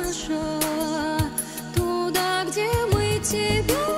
наша, туда, где мы тебя.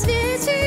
свете.